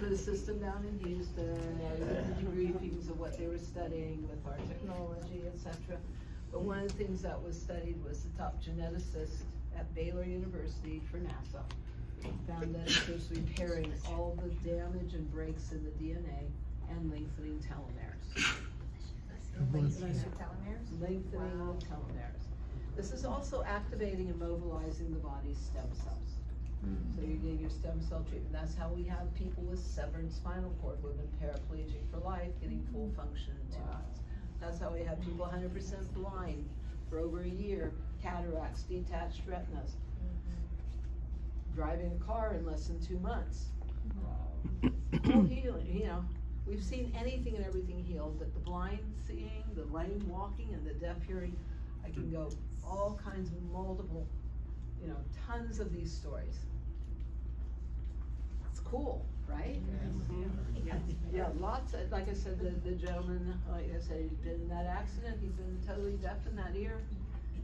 put a system down in Houston, the debriefings of what they were studying with our technology, etc. But one of the things that was studied was the top geneticist at Baylor University for NASA. Found that it was repairing all the damage and breaks in the DNA and lengthening telomeres. Lengthening telomeres? Lengthening telomeres. This is also activating and mobilizing the body's stem cells. So you're getting your stem cell treatment. That's how we have people with severed spinal cord who have been paraplegic for life getting full function in two months. That's how we have people hundred percent blind for over a year, cataracts, detached retinas, mm-hmm. driving a car in less than two months. Mm-hmm. Full healing, you know, we've seen anything and everything healed, but the blind seeing, the lame walking, and the deaf hearing, I can go all kinds of multiple, you know, tons of these stories. Cool, right? Yeah, yeah, lots of, like I said, the, the gentleman, like I said, he's been in that accident, he's been totally deaf in that ear,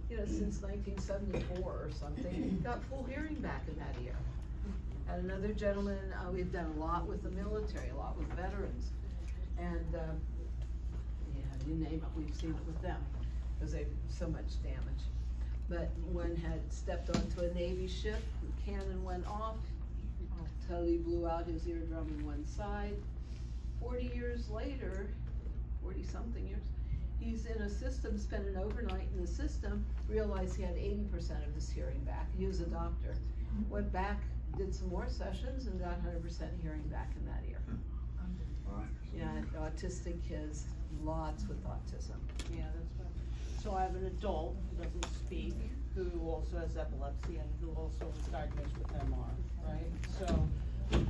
you know, since nineteen seventy-four or something, he got full hearing back in that ear. And another gentleman, uh, we've done a lot with the military, a lot with veterans, and, uh, yeah, you name it, we've seen it with them, cause they've so much damage. But one had stepped onto a Navy ship, the cannon went off, totally blew out his eardrum in one side. Forty years later, forty-something years, he's in a system, spent an overnight in the system, realized he had eighty percent of his hearing back. He was a doctor. Went back, did some more sessions and got hundred percent hearing back in that ear. Yeah, autistic kids, lots with autism. Yeah, that's right. So I have an adult who doesn't speak, who also has epilepsy and who also was diagnosed with MR, right? So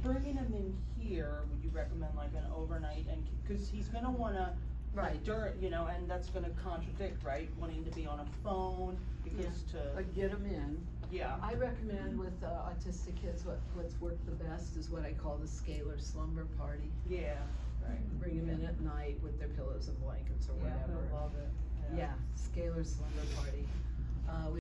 bringing him in here, would you recommend like an overnight and, cause he's gonna wanna, Right. like during, you know, and that's gonna contradict, right? Wanting to be on a phone because to, Like, get them in. yeah, I recommend with uh, autistic kids, what, what's worked the best is what I call the scalar slumber party. yeah, right. Bring them in at night with their pillows and blankets or Yeah, whatever. he'll love it, Yeah, scalar slumber party. Uh, we